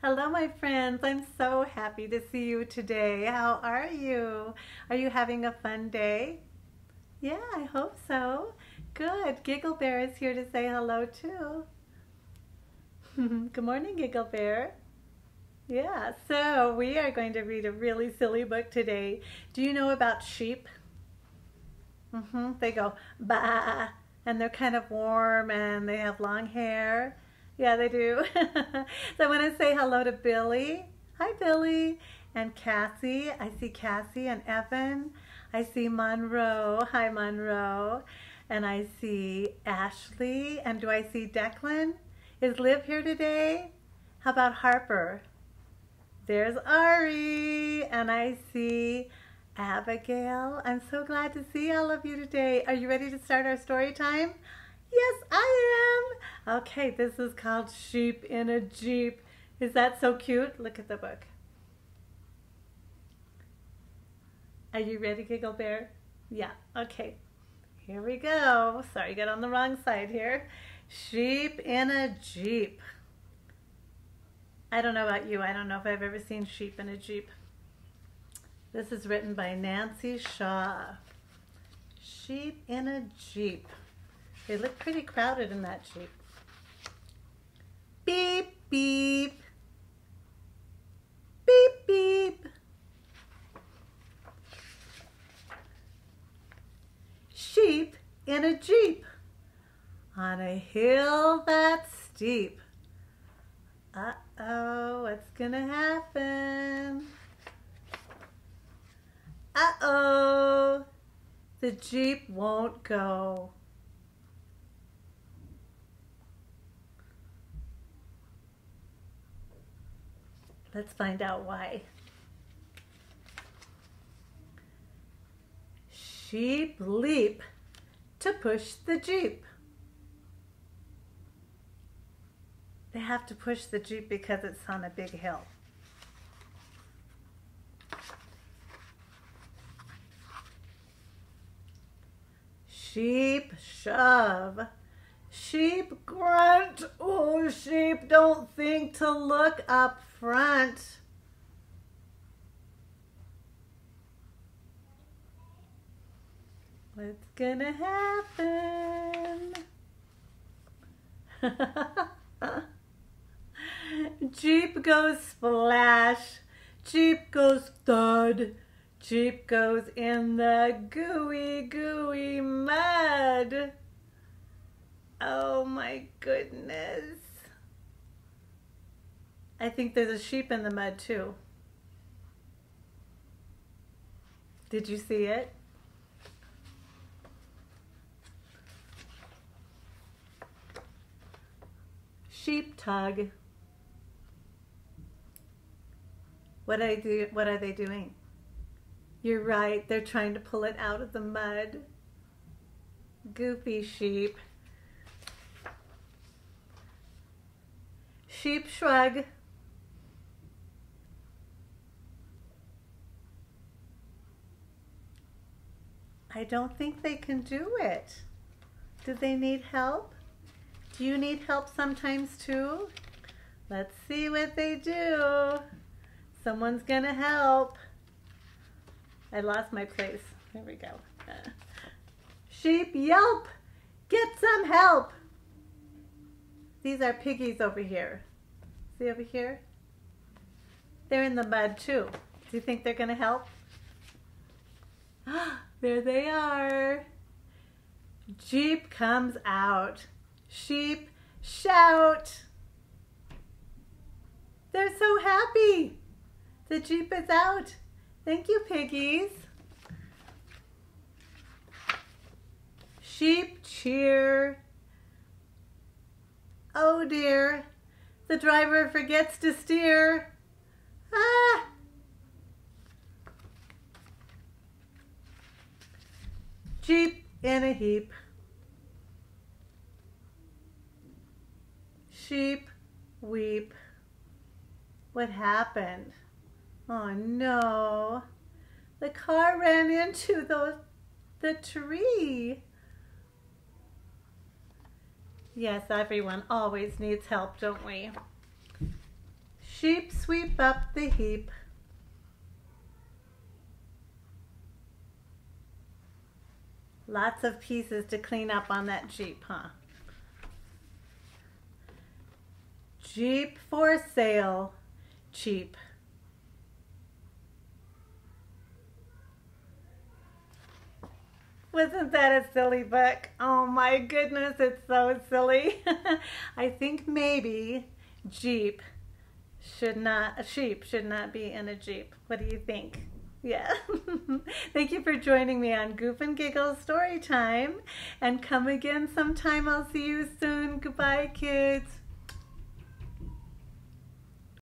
Hello, my friends. I'm so happy to see you today. How are you? Are you having a fun day? Yeah, I hope so. Good. Giggle Bear is here to say hello, too. Good morning, Giggle Bear. Yeah, so we are going to read a really silly book today. Do you know about sheep? Mm-hmm. They go, bah, and they're kind of warm and they have long hair. Yeah, they do. so I want to say hello to Billy. Hi, Billy. And Cassie. I see Cassie and Evan. I see Monroe. Hi, Monroe. And I see Ashley. And do I see Declan? Is Liv here today? How about Harper? There's Ari. And I see Abigail. I'm so glad to see all of you today. Are you ready to start our story time? Yes, I am. Okay, this is called Sheep in a Jeep. Is that so cute? Look at the book. Are you ready, Giggle Bear? Yeah, okay. Here we go. Sorry, got on the wrong side here. Sheep in a Jeep. I don't know about you. I don't know if I've ever seen sheep in a Jeep. This is written by Nancy Shaw. Sheep in a Jeep. They look pretty crowded in that Jeep. Beep, beep. Beep, beep. Sheep in a Jeep on a hill that's steep. Uh-oh, what's gonna happen? Uh-oh, the Jeep won't go. Let's find out why. Sheep leap to push the Jeep. They have to push the Jeep because it's on a big hill. Sheep shove. Sheep grunt. Oh, sheep don't think to look up front. What's gonna happen? Jeep goes splash. Jeep goes thud. Jeep goes in the gooey, gooey mud. Oh my goodness. I think there's a sheep in the mud too. Did you see it? Sheep tug. What are, do, what are they doing? You're right, they're trying to pull it out of the mud. Goofy sheep. Sheep shrug. I don't think they can do it. Do they need help? Do you need help sometimes too? Let's see what they do. Someone's gonna help. I lost my place. There we go. Uh, sheep yelp! Get some help! These are piggies over here. See over here? They're in the mud too. Do you think they're gonna help? there they are. Jeep comes out. Sheep shout. They're so happy. The Jeep is out. Thank you, piggies. Sheep cheer. Oh dear, the driver forgets to steer. Ah! Jeep in a heap. Sheep weep. What happened? Oh no. The car ran into the, the tree. Yes, everyone always needs help, don't we? Sheep sweep up the heap. Lots of pieces to clean up on that Jeep, huh? Jeep for sale, cheap. Wasn't that a silly book? Oh my goodness, it's so silly. I think maybe Jeep should not, a sheep should not be in a Jeep. What do you think? Yeah. Thank you for joining me on Goof and Giggle Story Time. And come again sometime. I'll see you soon. Goodbye, kids.